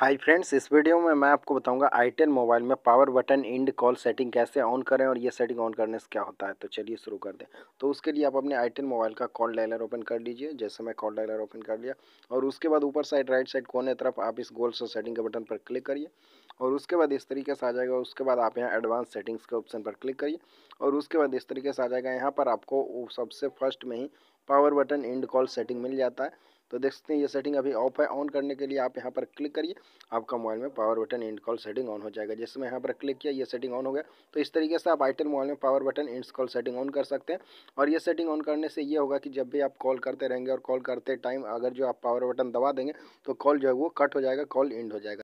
Hi friends इस video में मैं आपको बताऊँगा आईटेल मोबाइल में power button end call setting कैसे ऑन करें और ये सेटिंग ऑन करने से क्या होता है। तो चलिए शुरू कर दें। तो उसके लिए आप अपने आईटेल मोबाइल का कॉल डायलर ओपन कर लीजिए, जैसे मैं कॉल डायलर ओपन कर लिया। और उसके बाद ऊपर साइड राइट साइड कोने तरफ़ आप इस गोल से सेटिंग के बटन पर क्लिक करिए। और उसके बाद इस तरीके से आ जाएगा, उसके बाद आप यहाँ एडवांस सेटिंग्स के ऑप्शन पर क्लिक करिए। और उसके बाद इस तरीके से आ जाएगा, यहाँ पर आपको सबसे फ़र्स्ट में ही power button end call setting मिल जाता है। तो देख सकते हैं, ये सेटिंग अभी ऑफ़ है। ऑन करने के लिए आप यहाँ पर क्लिक करिए, आपका मोबाइल में power button end call setting on हो जाएगा। जैसे मैं यहाँ पर क्लिक किया, ये सेटिंग ऑन हो गया। तो इस तरीके से आप आईटेल मोबाइल में power button end call setting on कर सकते हैं। और ये सेटिंग ऑन करने से ये होगा कि जब भी आप कॉल करते रहेंगे और कॉल करते टाइम अगर जो आप पावर बटन दबा देंगे तो कॉल जो है वो कट हो जाएगा कॉल इंड हो जाएगा।